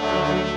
Every